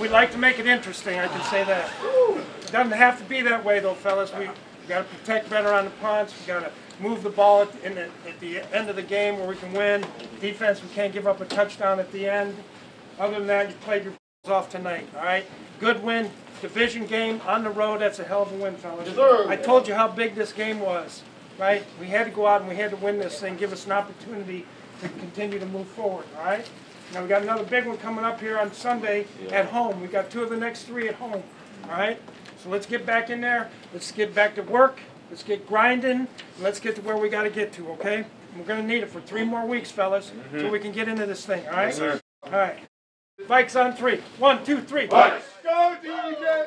We like to make it interesting, I can say that. It doesn't have to be that way though, fellas. We've gotta protect better on the punts, We've gotta move the ball at, in the, at the end of the game where we can win. Defense, we can't give up a touchdown at the end. Other than that, you played your balls off tonight, all right? Good win, division game on the road, that's a hell of a win, fellas. I told you how big this game was, right? We had to go out and we had to win this thing, give us an opportunity to continue to move forward, all right? Now, we got another big one coming up here on Sunday at home. We got two of the next three at home, all right? So let's get back in there, let's get back to work, let's get grinding, let's get to where we gotta get to, okay? We're gonna need it for three more weeks, fellas, so mm-hmm. we can get into this thing, all right? All right. Vikes on three. One, two, three. Vikes. Go, DJ!